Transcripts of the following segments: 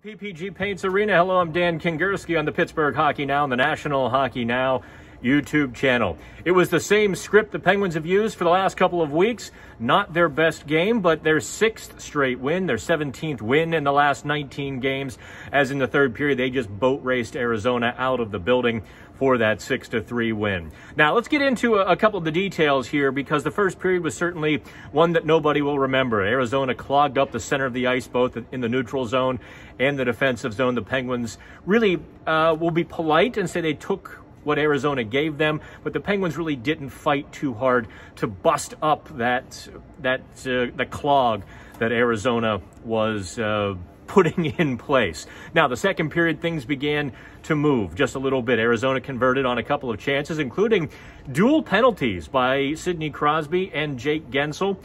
PPG Paints Arena. Hello, I'm Dan Kingerski on the Pittsburgh Hockey Now and the National Hockey Now YouTube channel. It was the same script the Penguins have used for the last couple of weeks. Not their best game, but their sixth straight win, their 17th win in the last 19 games. As in the third period, they just boat raced Arizona out of the building for that 6 to 3 win. Now, let's get into a, couple of the details here because the first period was certainly one that nobody will remember. Arizona clogged up the center of the ice, both in the neutral zone and the defensive zone. The Penguins really uh, will be polite and say they took what Arizona gave them, but the Penguins really didn't fight too hard to bust up that that uh, the clog that Arizona was uh, putting in place. Now, the second period, things began to move just a little bit. Arizona converted on a couple of chances, including dual penalties by Sidney Crosby and Jake Guentzel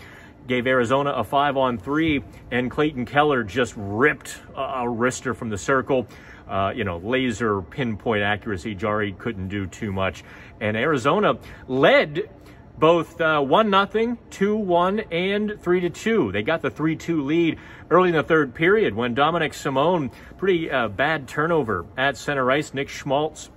Gave Arizona a five on three, and Clayton Keller just ripped a wrister from the circle. Uh, you know, laser pinpoint accuracy. Jarry couldn't do too much. And Arizona led both uh, 1 nothing, 2 1, and 3 to 2. They got the 3 2 lead early in the third period when Dominik Simon, pretty uh, bad turnover at center ice. Nick Schmaltz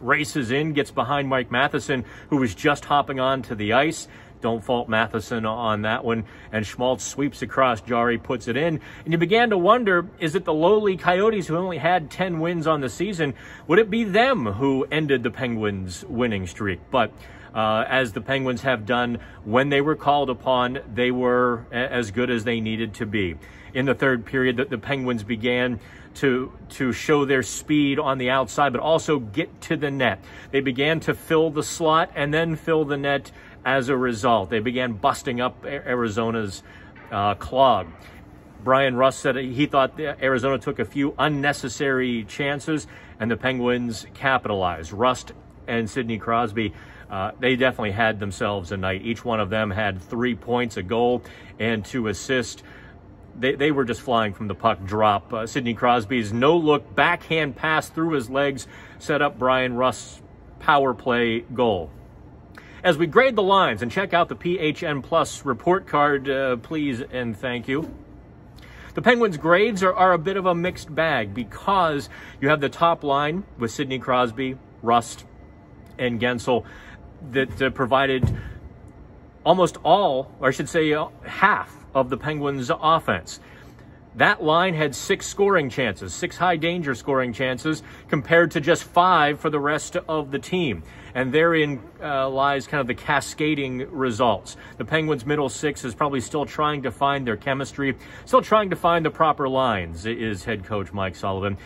races in, gets behind Mike Matheson, who was just hopping onto the ice. Don't fault Matheson on that one. And Schmaltz sweeps across Jarry puts it in. And you began to wonder, is it the lowly Coyotes who only had 10 wins on the season? Would it be them who ended the Penguins' winning streak? But uh, as the Penguins have done when they were called upon, they were as good as they needed to be. In the third period, the, the Penguins began to to show their speed on the outside, but also get to the net. They began to fill the slot and then fill the net as a result. They began busting up Arizona's uh, clog. Bryan Rust said he thought Arizona took a few unnecessary chances and the Penguins capitalized. Rust and Sidney Crosby uh, they definitely had themselves a night. Each one of them had three points, a goal, and two assists. They, they were just flying from the puck drop. Uh, Sidney Crosby's no look backhand pass through his legs set up Bryan Rust's power play goal. As we grade the lines and check out the PHN Plus report card, uh, please and thank you. The Penguins' grades are, are a bit of a mixed bag because you have the top line with Sidney Crosby, Rust, and Guentzel that uh, provided almost all, or I should say uh, half of the Penguins' offense. That line had six scoring chances, six high danger scoring chances, compared to just five for the rest of the team. And therein uh, lies kind of the cascading results. The Penguins' middle six is probably still trying to find their chemistry, still trying to find the proper lines, is head coach Mike Sullivan.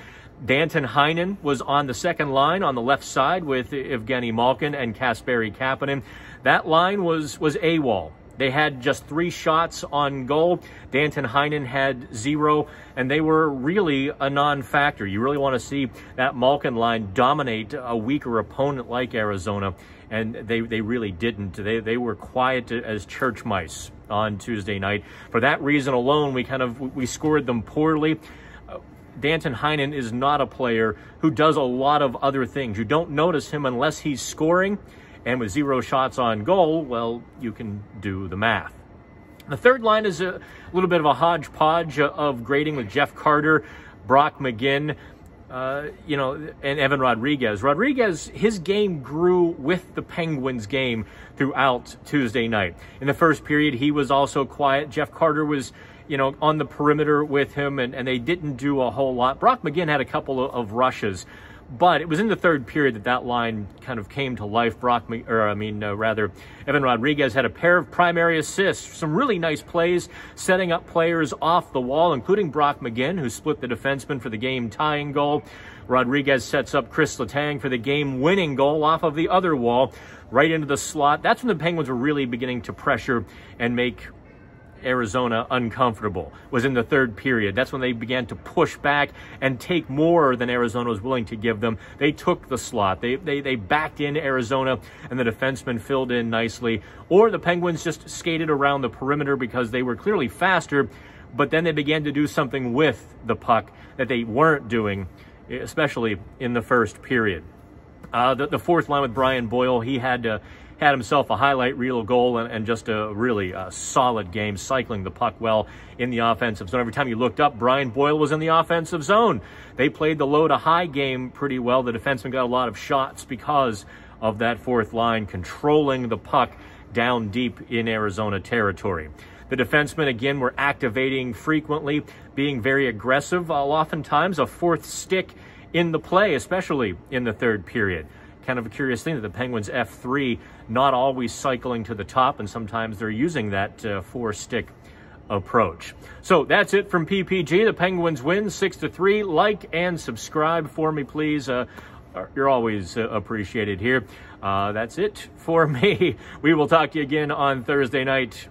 Danton Heinen was on the second line on the left side with Evgeny Malkin and Kasperi Kapanen. That line was, was AWOL. They had just three shots on goal. Danton Heinen had zero, and they were really a non-factor. You really want to see that Malkin line dominate a weaker opponent like Arizona, and they, they really didn't. They, they were quiet as church mice on Tuesday night. For that reason alone, we kind of we scored them poorly. Danton Heinen is not a player who does a lot of other things. You don't notice him unless he's scoring, and with zero shots on goal, well, you can do the math. The third line is a little bit of a hodgepodge of grading with Jeff Carter, Brock McGinn, uh, you know, and Evan Rodrigues. Rodrigues, his game grew with the Penguins game throughout Tuesday night. In the first period, he was also quiet. Jeff Carter was you know, on the perimeter with him, and, and they didn't do a whole lot. Brock McGinn had a couple of, of rushes, but it was in the third period that that line kind of came to life. Brock, or I mean, uh, rather, Evan Rodrigues had a pair of primary assists, some really nice plays, setting up players off the wall, including Brock McGinn, who split the defenseman for the game tying goal. Rodrigues sets up Chris Letang for the game winning goal off of the other wall, right into the slot. That's when the Penguins were really beginning to pressure and make Arizona uncomfortable was in the third period. That's when they began to push back and take more than Arizona was willing to give them. They took the slot. They, they, they backed in Arizona and the defensemen filled in nicely. Or the Penguins just skated around the perimeter because they were clearly faster, but then they began to do something with the puck that they weren't doing, especially in the first period. Uh, the, the, fourth line with Brian Boyle, he had to had himself a highlight reel goal and, and just a really uh, solid game, cycling the puck well in the offensive zone. Every time you looked up, Brian Boyle was in the offensive zone. They played the low to high game pretty well. The defenseman got a lot of shots because of that fourth line controlling the puck down deep in Arizona territory. The defensemen, again, were activating frequently, being very aggressive, oftentimes a fourth stick in the play, especially in the third period. Kind of a curious thing that the Penguins F3 not always cycling to the top, and sometimes they're using that uh, four stick approach. So that's it from PPG. The Penguins win six to three. Like and subscribe for me, please. Uh, you're always uh, appreciated here. Uh, that's it for me. We will talk to you again on Thursday night.